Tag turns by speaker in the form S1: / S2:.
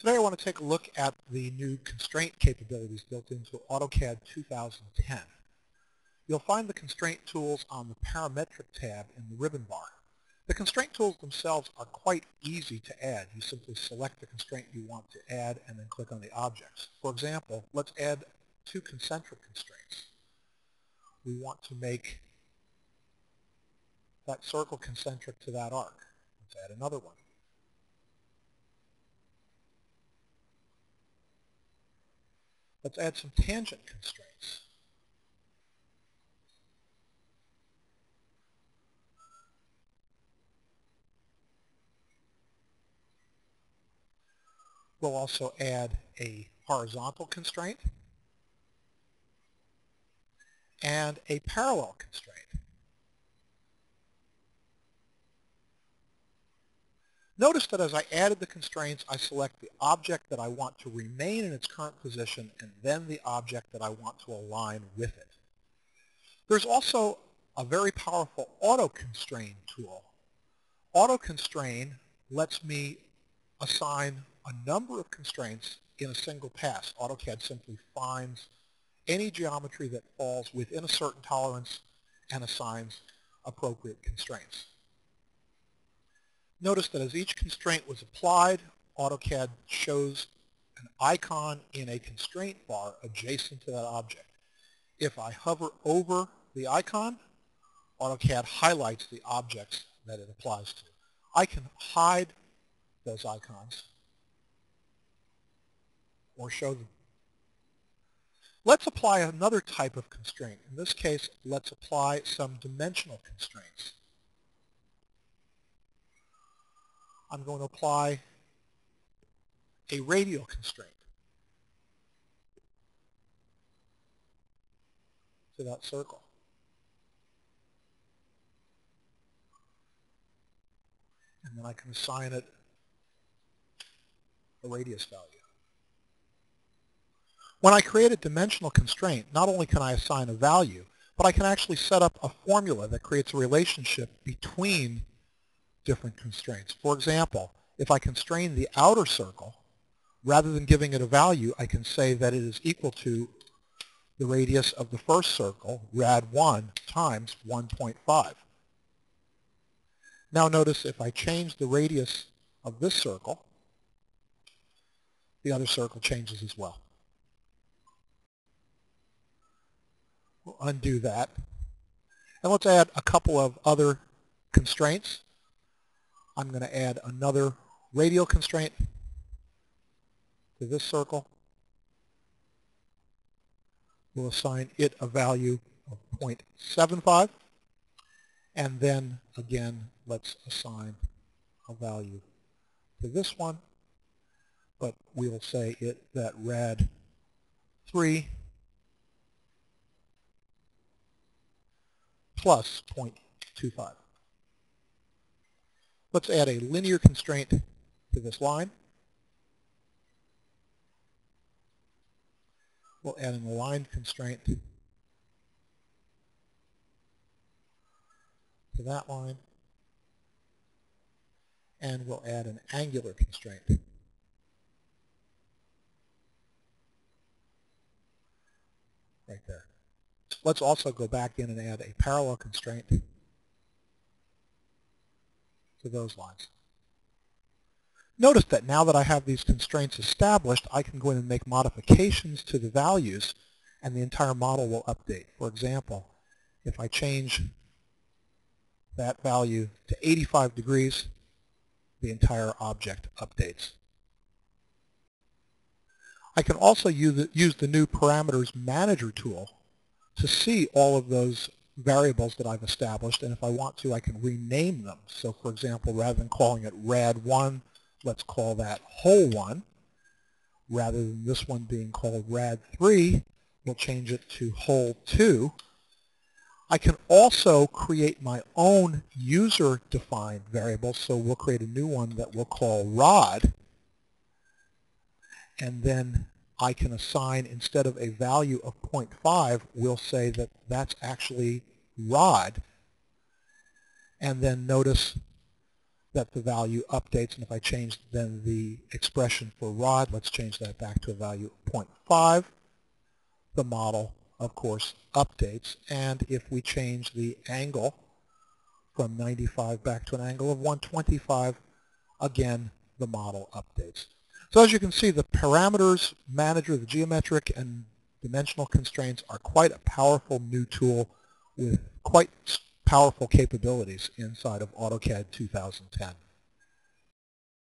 S1: Today I want to take a look at the new constraint capabilities built into AutoCAD 2010. You'll find the constraint tools on the parametric tab in the ribbon bar. The constraint tools themselves are quite easy to add. You simply select the constraint you want to add and then click on the objects. For example, let's add two concentric constraints. We want to make that circle concentric to that arc. Let's add another one. Let's add some tangent constraints. We'll also add a horizontal constraint and a parallel constraint. Notice that as I added the constraints, I select the object that I want to remain in its current position and then the object that I want to align with it. There's also a very powerful auto-constrain tool. Auto-constrain lets me assign a number of constraints in a single pass. AutoCAD simply finds any geometry that falls within a certain tolerance and assigns appropriate constraints. Notice that as each constraint was applied, AutoCAD shows an icon in a constraint bar adjacent to that object. If I hover over the icon, AutoCAD highlights the objects that it applies to. I can hide those icons or show them. Let's apply another type of constraint. In this case, let's apply some dimensional constraints. I'm going to apply a radial constraint to that circle. And then I can assign it a radius value. When I create a dimensional constraint, not only can I assign a value, but I can actually set up a formula that creates a relationship between different constraints. For example, if I constrain the outer circle, rather than giving it a value, I can say that it is equal to the radius of the first circle, rad1, times 1.5. Now notice if I change the radius of this circle, the other circle changes as well. We'll undo that. And let's add a couple of other constraints. I'm going to add another radial constraint to this circle. We'll assign it a value of 0.75 and then again let's assign a value to this one but we'll say it that rad 3 plus 0.25. Let's add a linear constraint to this line. We'll add an aligned constraint to that line. And we'll add an angular constraint. Right there. Let's also go back in and add a parallel constraint to those lines. Notice that now that I have these constraints established, I can go in and make modifications to the values and the entire model will update. For example, if I change that value to 85 degrees, the entire object updates. I can also use the, new Parameters Manager tool to see all of those variables that I've established, and if I want to, I can rename them. So for example, rather than calling it rad1, let's call that hole1. Rather than this one being called rad3, we'll change it to hole2. I can also create my own user-defined variable, so we'll create a new one that we'll call rod, and then I can assign, instead of a value of 0.5, we'll say that that's actually rod. And then notice that the value updates. And if I change then the expression for rod, let's change that back to a value of 0.5. The model, of course, updates. And if we change the angle from 95 back to an angle of 125, again, the model updates. So as you can see, the parameters manager, the geometric and dimensional constraints are quite a powerful new tool with quite powerful capabilities inside of AutoCAD 2010.